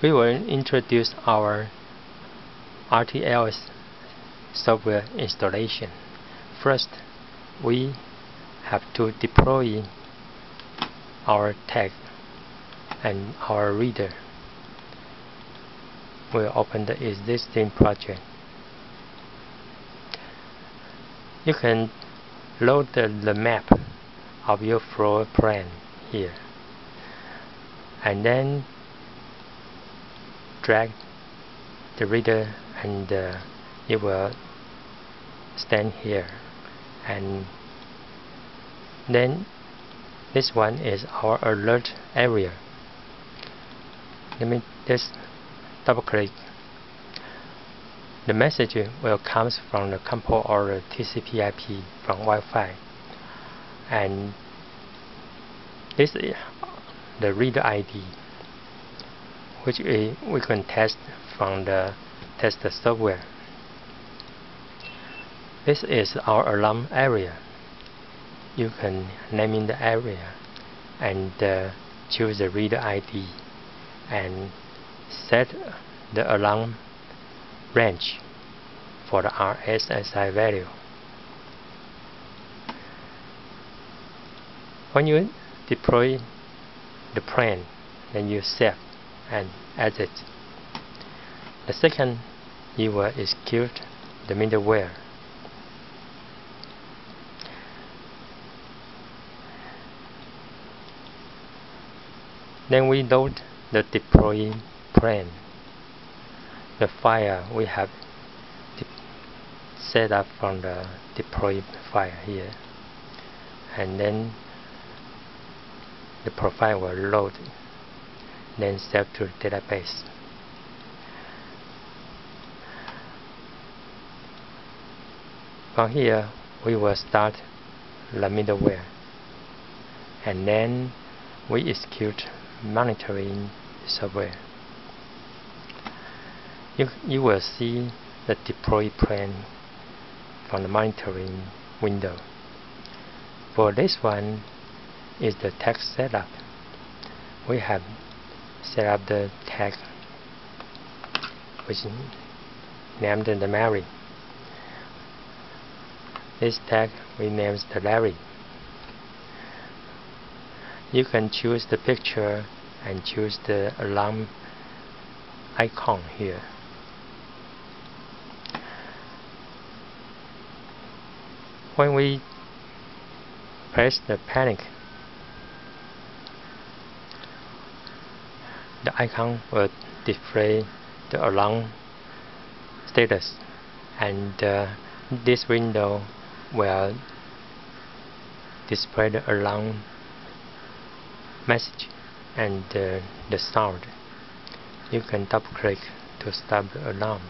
we will introduce our RTLS software installation. First, we have to deploy our tag and our reader. We'll open the existing project. You can load the, the map of your floor plan here and then drag the reader and uh, it will stand here. And then this one is our alert area. Let me just double click. The message will comes from the comport or the TCP IP from Wi-Fi. And this is the reader ID which we, we can test from the test software. This is our alarm area. You can name in the area and uh, choose the reader ID and set the alarm range for the RSSI value. When you deploy the plan, then you save and exit. The second, you will execute the middleware. Then we load the deploying plan the file we have set up from the deploy file here and then the profile will load then save to database from here we will start the middleware and then we execute monitoring software you, you will see the deploy plan from the monitoring window. For this one is the text setup. We have set up the tag which named the Mary. This tag we named the Larry. You can choose the picture and choose the alarm icon here. when we press the panic the icon will display the alarm status. And uh, this window will display the alarm message and uh, the sound. You can double click to stop the alarm